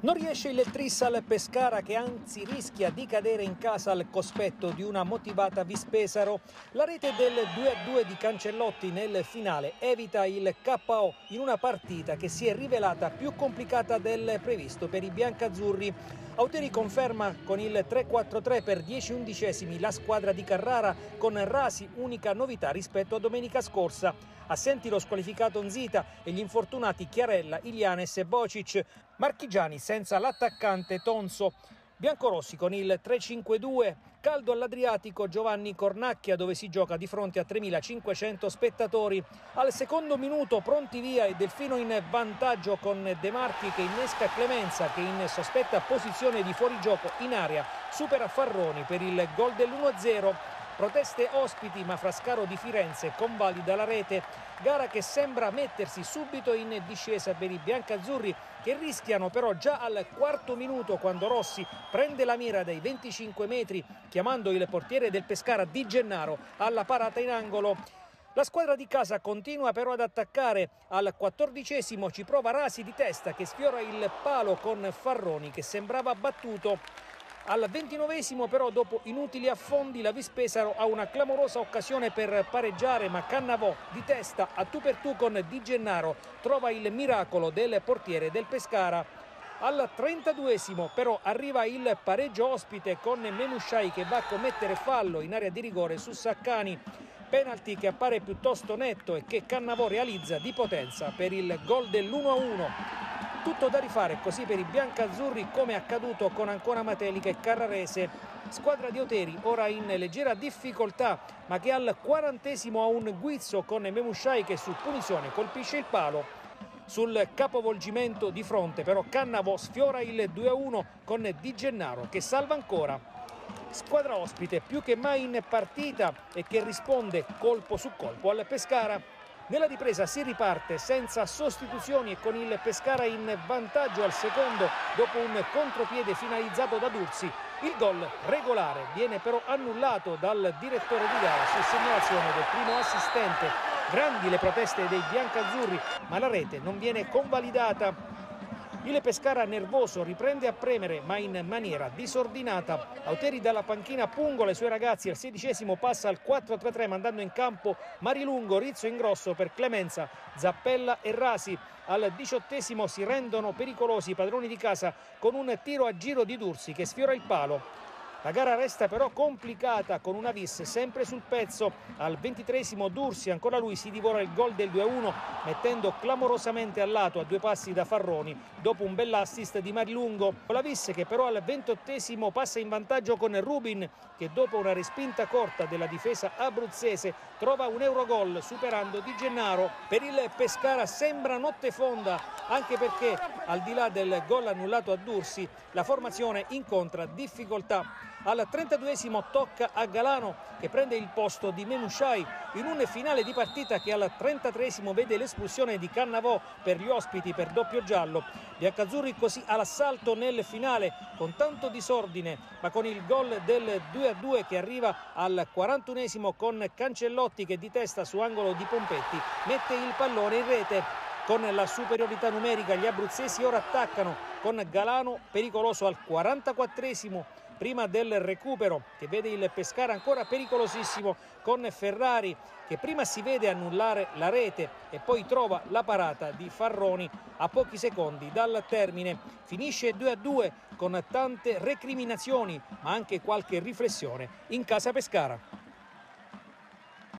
Non riesce il tris al Pescara che anzi rischia di cadere in casa al cospetto di una motivata Vispesaro. La rete del 2-2 di Cancellotti nel finale evita il KO in una partita che si è rivelata più complicata del previsto per i biancazzurri. Auteri conferma con il 3-4-3 per 10 undicesimi la squadra di Carrara con Rasi unica novità rispetto a domenica scorsa. Assenti lo squalificato Nzita e gli infortunati Chiarella, Ilianes e Bocic. Marchigiani senza l'attaccante Tonso. Biancorossi con il 3-5-2, caldo all'Adriatico Giovanni Cornacchia dove si gioca di fronte a 3.500 spettatori. Al secondo minuto pronti via e Delfino in vantaggio con De Marchi che innesca Clemenza che in sospetta posizione di fuorigioco in area supera Farroni per il gol dell'1-0. Proteste ospiti ma Frascaro di Firenze convalida la rete. Gara che sembra mettersi subito in discesa per i biancazzurri che rischiano però già al quarto minuto quando Rossi prende la mira dai 25 metri chiamando il portiere del Pescara Di Gennaro alla parata in angolo. La squadra di casa continua però ad attaccare. Al quattordicesimo ci prova Rasi di testa che sfiora il palo con Farroni che sembrava battuto. Al ventinovesimo però dopo inutili affondi la Vispesaro ha una clamorosa occasione per pareggiare ma Cannavò di testa a tu per tu con Di Gennaro trova il miracolo del portiere del Pescara. Al 32esimo però arriva il pareggio ospite con Memusciai che va a commettere fallo in area di rigore su Saccani. Penalty che appare piuttosto netto e che Cannavò realizza di potenza per il gol dell'1-1. Tutto da rifare così per i biancazzurri come accaduto con Ancona Matelica e Carrarese. Squadra di Oteri ora in leggera difficoltà ma che al quarantesimo ha un guizzo con Memusciai che su punizione colpisce il palo. Sul capovolgimento di fronte però Cannavo sfiora il 2-1 con Di Gennaro che salva ancora. Squadra ospite più che mai in partita e che risponde colpo su colpo al Pescara. Nella ripresa si riparte senza sostituzioni e con il Pescara in vantaggio al secondo dopo un contropiede finalizzato da Duzzi. Il gol regolare viene però annullato dal direttore di gara su segnalazione del primo assistente. Grandi le proteste dei biancazzurri, ma la rete non viene convalidata. Il Pescara nervoso riprende a premere ma in maniera disordinata. Auteri dalla panchina pungola i suoi ragazzi al sedicesimo passa al 4-3-3 mandando in campo Marilungo, Rizzo in grosso per Clemenza, Zappella e Rasi. Al diciottesimo si rendono pericolosi i padroni di casa con un tiro a giro di Dursi che sfiora il palo. La gara resta però complicata con una vis sempre sul pezzo. Al ventitresimo Dursi, ancora lui si divora il gol del 2-1 mettendo clamorosamente al lato a due passi da Farroni dopo un bell'assist di Marilungo. La vis che però al ventottesimo passa in vantaggio con Rubin che dopo una respinta corta della difesa abruzzese trova un eurogol superando Di Gennaro. Per il Pescara sembra notte fonda anche perché al di là del gol annullato a Dursi la formazione incontra difficoltà al 32esimo tocca a Galano che prende il posto di Memusciai in un finale di partita che al 33esimo vede l'espulsione di Cannavò per gli ospiti per doppio giallo. Gli Accazzurri così all'assalto nel finale con tanto disordine ma con il gol del 2-2 che arriva al 41esimo con Cancellotti che di testa su angolo di Pompetti mette il pallone in rete. Con la superiorità numerica gli abruzzesi ora attaccano con Galano pericoloso al 44esimo prima del recupero che vede il Pescara ancora pericolosissimo con Ferrari che prima si vede annullare la rete e poi trova la parata di Farroni a pochi secondi dal termine. Finisce 2-2 con tante recriminazioni ma anche qualche riflessione in casa Pescara.